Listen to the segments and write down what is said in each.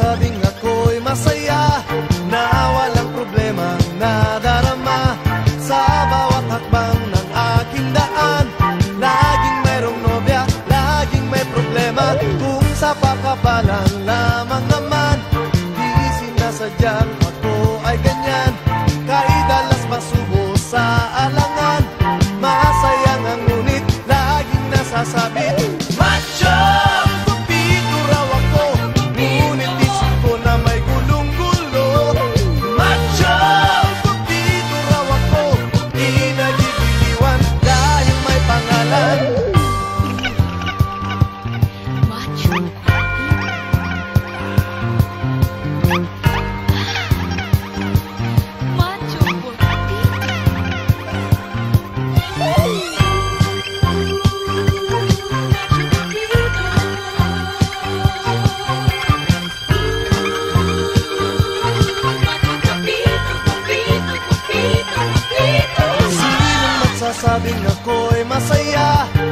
Sabing ako'y masaya. Na walang problema na nadarama. Sa bawat hakbang ng aking daan Laging mayroong nobya, laging may problema. Kung sa pakabalang lamang naman Di sinasadyang ako ay ganyan. Kay dalas masubo sa alangan Masayang ang ngunit laging nasasabi. Magsasabing ako'y masaya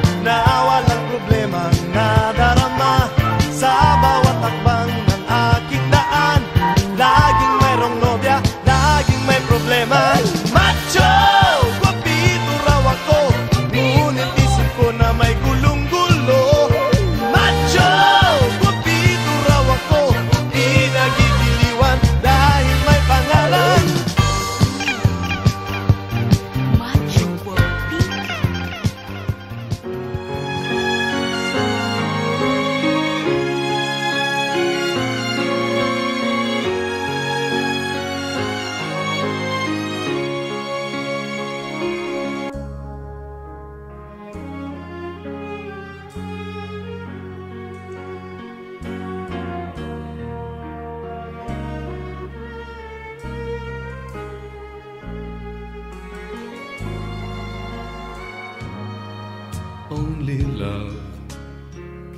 Only love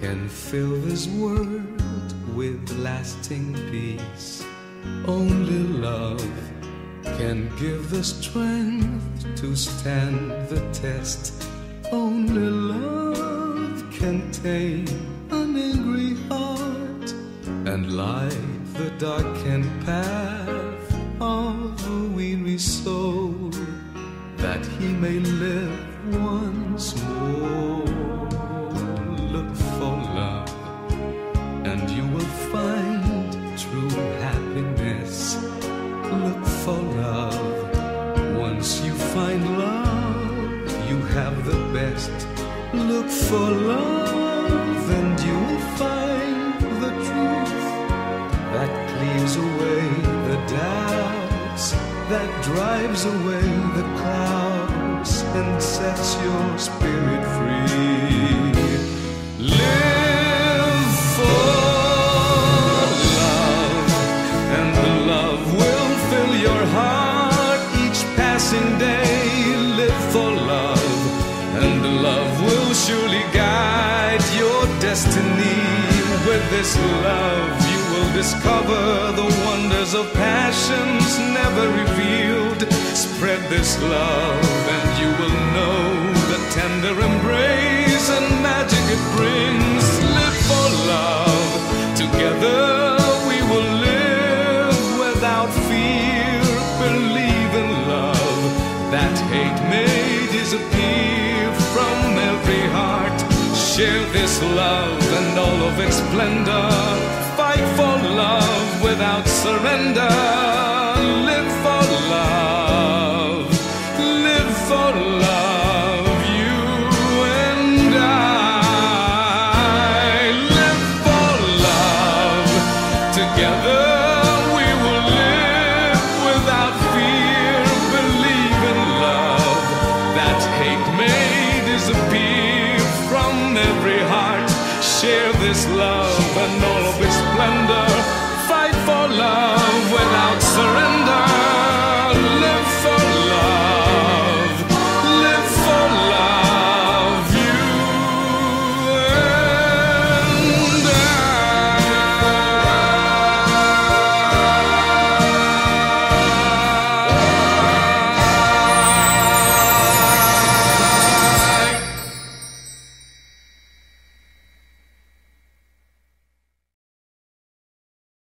can fill this world with lasting peace. Only love can give the strength to stand the test. Only love can tame an angry heart and light the darkened path of a weary soul that he may live once more. Look for love, and you will find the truth that clears away the doubts, that drives away the clouds and sets your spirit free. Live for love, and the love will fill your heart each passing day. With this love, you will discover the wonders of passions never revealed. Spread this love, and you will know the tender embrace and magic it brings. Live for love, together we will live without fear. Believe in love, that hate may disappear from every heart. Share this love its splendor. Fight for love without surrender.